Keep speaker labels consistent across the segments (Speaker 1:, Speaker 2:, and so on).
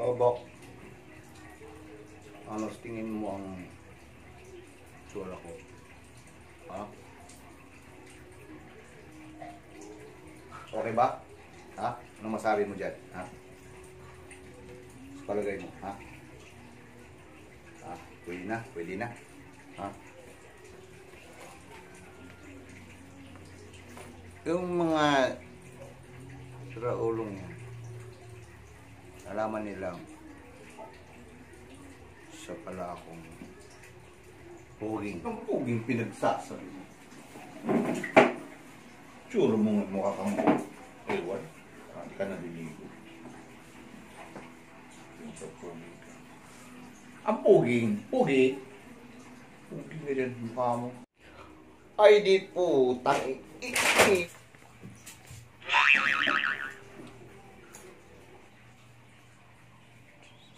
Speaker 1: O, Bok. Ano tingin mo ang tsura ko? Ha? Okay ba? Ha? Anong masabi mo dyan? Ha? Palagay mo, ha? Ha? Pwede na? Pwede na? Ha? Yung mga suraulong yan, alaman nilang sa pala akong puging. Ang puging pinagsasabi mo. Tsura mo nga mukha kang ewan. Hindi ka naliligo. Ang puging, pugi. Puging na rin mukha mo. Ay di putang i-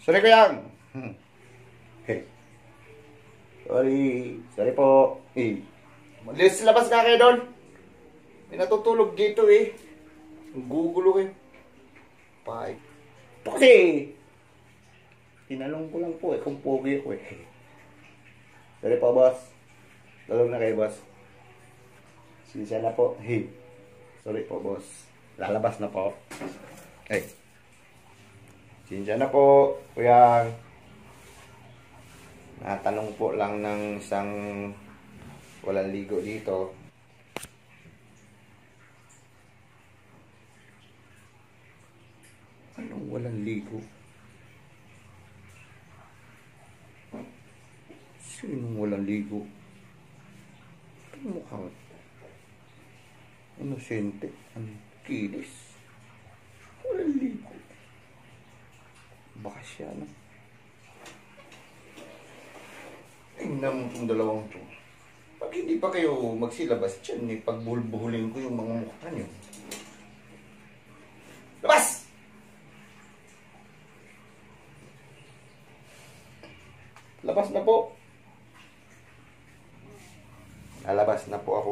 Speaker 1: Sorry ko yan. Hmm. Hey. Sorry. Sorry po. Eh. Malis labas ka kayo doon. May natutulog dito eh. Ang gugulo kayo. Bye. Ito kasi. Tinanong ko lang po eh kung pogi ako eh. Sorry po boss. Tulog na kayo boss. Sinsya na po. Hey. Sorry po boss. Lalabas na po. Hey. Sinsya na po, kuya. Natanong po lang ng isang walang ligo dito. Anong walang ligo? Sinong walang ligo? Ang mukhang inosente, ang kilis. Walang ligo. Baka siya, no? Tingnan mo dalawang to. Pag hindi pa kayo magsilabas dyan, eh, pagbulbuhulin ko yung mga mukha nyo. Labas! Labas na po. Lalabas na po ako.